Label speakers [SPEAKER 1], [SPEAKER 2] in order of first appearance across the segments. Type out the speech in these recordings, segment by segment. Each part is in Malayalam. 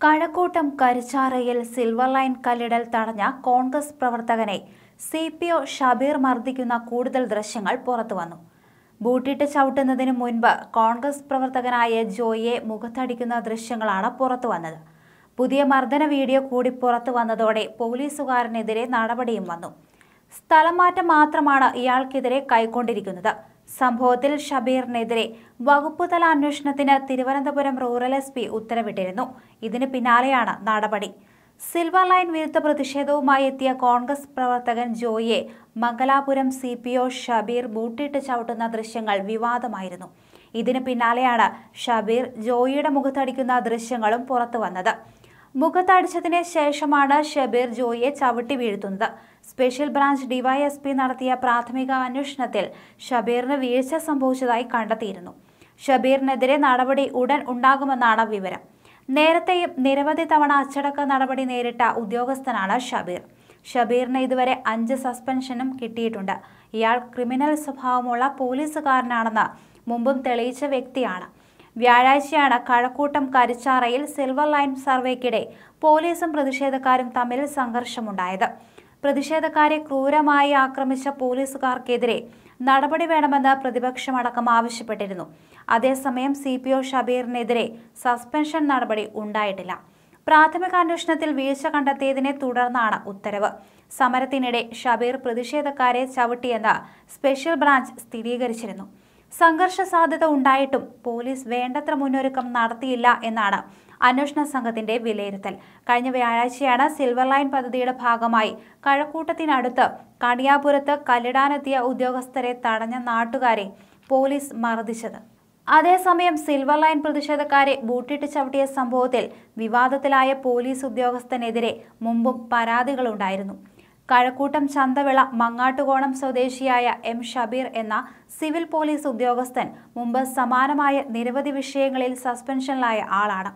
[SPEAKER 1] കഴക്കൂട്ടം കരിച്ചാറയിൽ സിൽവർ ലൈൻ കല്ലിടൽ തടഞ്ഞ കോൺഗ്രസ് പ്രവർത്തകനെ സി പി ഒ ഷബീർ മർദ്ദിക്കുന്ന കൂടുതൽ ദൃശ്യങ്ങൾ പുറത്തുവന്നു ബൂട്ടിട്ട് ചവിട്ടുന്നതിന് മുൻപ് കോൺഗ്രസ് പ്രവർത്തകനായ ജോയിയെ മുഖത്തടിക്കുന്ന ദൃശ്യങ്ങളാണ് പുറത്തുവന്നത് പുതിയ മർദ്ദന വീഡിയോ കൂടി പുറത്തു വന്നതോടെ പോലീസുകാരനെതിരെ നടപടിയും വന്നു. സ്ഥലം മാത്രമാണ് ഇയാൾക്കെതിരെ കൈക്കൊണ്ടിരിക്കുന്നത്. സംഭവത്തിൽ ഷബീറിനെതിരെ വകുപ്പുതല അന്വേഷണത്തിന് തിരുവനന്തപുരം റൂറൽ എസ് പി ഉത്തരവിട്ടിരുന്നു. ഇതിന് പിന്നാലെയാണ് നടപടി. സിൽവർ ലൈൻ വിരുദ്ധ പ്രതിഷേധവുമായി എത്തിയ കോൺഗ്രസ് പ്രവർത്തകൻ ജോയിയെ Mangalapuram C P O Shabeer ബൂട്ടിട്ട് ചവിട്ടുന്ന ദൃശ്യങ്ങൾ വിവാദമായിരുന്നു. ഇതിന് പിന്നാലെയാണ് ഷബീർ ജോയിയുടെ മുഖത്തടിക്കുന്ന ദൃശ്യങ്ങളും പുറത്തു വന്നത് മുഖത്തടിച്ചതിന് ശേഷമാണ് ഷബീർ ജോയിയെ ചവിട്ടി വീഴ്ത്തുന്നത്. സ്പെഷ്യൽ ബ്രാഞ്ച് ഡിവൈഎസ്പി നടത്തിയ പ്രാഥമിക അന്വേഷണത്തിൽ ഷബീറിന് വീഴ്ച സംഭവിച്ചതായി കണ്ടെത്തിയിരുന്നു. ഷബീറിനെതിരെ നടപടി ഉടൻ ഉണ്ടാകുമെന്നാണ് വിവരം. നേരത്തെയും നിരവധി തവണ അച്ചടക്ക നടപടി നേരിട്ട ഉദ്യോഗസ്ഥനാണ് ഷബീർ. ഷബീറിന് ഇതുവരെ അഞ്ച് സസ്പെൻഷനും കിട്ടിയിട്ടുണ്ട്. ഇയാൾ ക്രിമിനൽ സ്വഭാവമുള്ള പോലീസുകാരനാണെന്ന് മുമ്പും തെളിയിച്ച വ്യക്തിയാണ്. വ്യാഴാഴ്ചയാണ് കഴക്കൂട്ടം കരിച്ചാറയിൽ സിൽവർ ലൈൻ സർവേക്കിടെ പോലീസും പ്രതിഷേധക്കാരും തമ്മിൽ സംഘർഷമുണ്ടായത്. പ്രതിഷേധക്കാരെ ക്രൂരമായി ആക്രമിച്ച പോലീസുകാർക്കെതിരെ നടപടി വേണമെന്ന് പ്രതിപക്ഷമടക്കം ആവശ്യപ്പെട്ടിരുന്നു. അതേസമയം സി പി ഒ ഷബീറിനെതിരെ സസ്പെൻഷൻ നടപടി ഉണ്ടായിട്ടില്ല. പ്രാഥമിക അന്വേഷണത്തിൽ വീഴ്ച കണ്ടെത്തിയതിനെ തുടർന്നാണ് ഉത്തരവ്. സമരത്തിനിടെ ഷബീർ പ്രതിഷേധക്കാരെ ചവിട്ടിയെന്ന് സ്പെഷ്യൽ ബ്രാഞ്ച് സ്ഥിരീകരിച്ചിരുന്നു. സംഘർഷ സാധ്യത ഉണ്ടായിട്ടും പോലീസ് വേണ്ടത്ര മുന്നൊരുക്കം നടത്തിയില്ല എന്നാണ് അന്വേഷണ സംഘത്തിന്റെ വിലയിരുത്തൽ. കഴിഞ്ഞ വ്യാഴാഴ്ചയാണ് സിൽവർ ലൈൻ പദ്ധതിയുടെ ഭാഗമായി കഴക്കൂട്ടത്തിനടുത്ത് കണിയാപുരത്ത് കല്ലിടാനെത്തിയ ഉദ്യോഗസ്ഥരെ തടഞ്ഞ നാട്ടുകാരെ പോലീസ് മർദ്ദിച്ചത്. അതേസമയം സിൽവർ ലൈൻ പ്രതിഷേധക്കാരെ ബൂട്ടിട്ട് ചവിട്ടിയ സംഭവത്തിൽ വിവാദത്തിലായ പോലീസ് ഉദ്യോഗസ്ഥനെതിരെ മുമ്പും പരാതികളുണ്ടായിരുന്നു. കഴക്കൂട്ടം ചന്തവിള മങ്ങാട്ടുകോണം സ്വദേശിയായ എം ഷബീർ എന്ന സിവിൽ പോലീസ് ഉദ്യോഗസ്ഥൻ മുമ്പ് സമാനമായ നിരവധി വിഷയങ്ങളിൽ സസ്പെൻഷനിലായ ആളാണ്.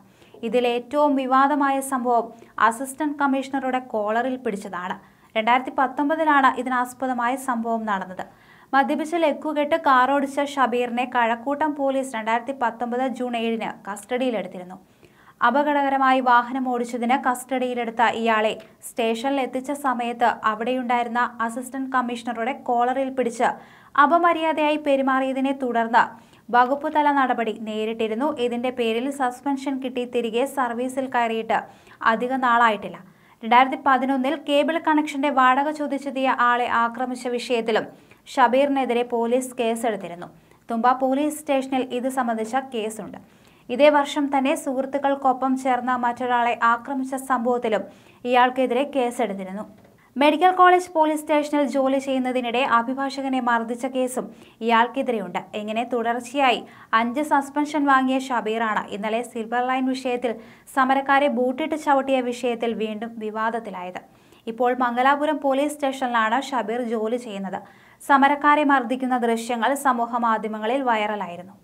[SPEAKER 1] ഇതിൽ ഏറ്റവും വിവാദമായ സംഭവം അസിസ്റ്റന്റ് കമ്മീഷണറുടെ കോളറിൽ പിടിച്ചതാണ്. രണ്ടായിരത്തി പത്തൊമ്പതിലാണ് ഇതിനാസ്പദമായ സംഭവം നടന്നത്. മദ്യപിച്ച് ലക്കുകെട്ട് കാറോടിച്ച ഷബീറിനെ കഴക്കൂട്ടം പോലീസ് രണ്ടായിരത്തി പത്തൊമ്പത് ജൂൺ ഏഴിന് കസ്റ്റഡിയിലെടുത്തിരുന്നു. അപകടകരമായി വാഹനം ഓടിച്ചതിന് കസ്റ്റഡിയിലെടുത്ത ഇയാളെ സ്റ്റേഷനിൽ എത്തിച്ച സമയത്ത് അവിടെയുണ്ടായിരുന്ന അസിസ്റ്റന്റ് കമ്മീഷണറുടെ കോളറിൽ പിടിച്ച് അപമര്യാദയായി പെരുമാറിയതിനെ തുടർന്ന് വകുപ്പുതല നടപടി നേരിട്ടിരുന്നു. ഇതിന്റെ പേരിൽ സസ്പെൻഷൻ കിട്ടി തിരികെ സർവീസിൽ കയറിയിട്ട് അധിക നാളായിട്ടില്ല. രണ്ടായിരത്തി പതിനൊന്നിൽ കേബിൾ കണക്ഷന്റെ വാടക ചോദിച്ചെത്തിയ ആളെ ആക്രമിച്ച വിഷയത്തിലും ഷബീറിനെതിരെ പോലീസ് കേസെടുത്തിരുന്നു. തുമ്പ പോലീസ് സ്റ്റേഷനിൽ ഇത് സംബന്ധിച്ച കേസുണ്ട്. ഇതേ വർഷം തന്നെ സുഹൃത്തുക്കൾക്കൊപ്പം ചേർന്ന മറ്റൊരാളെ ആക്രമിച്ച സംഭവത്തിലും ഇയാൾക്കെതിരെ കേസെടുത്തിരുന്നു. മെഡിക്കൽ കോളേജ് പോലീസ് സ്റ്റേഷനിൽ ജോലി ചെയ്യുന്നതിനിടെ അഭിഭാഷകനെ മർദ്ദിച്ച കേസും ഇയാൾക്കെതിരെയുണ്ട്. ഇങ്ങനെ തുടർച്ചയായി അഞ്ച് സസ്പെൻഷൻ വാങ്ങിയ ഷബീറാണ് ഇന്നലെ സിൽവർ ലൈൻ വിഷയത്തിൽ സമരക്കാരെ ബൂട്ടിട്ട് ചവിട്ടിയ വിഷയത്തിൽ വീണ്ടും വിവാദത്തിലായത്. ഇപ്പോൾ മംഗലാപുരം പോലീസ് സ്റ്റേഷനിലാണ് ഷബീർ ജോലി ചെയ്യുന്നത്. സമരക്കാരെ മർദ്ദിക്കുന്ന ദൃശ്യങ്ങൾ സമൂഹ മാധ്യമങ്ങളിൽ വൈറലായിരുന്നു.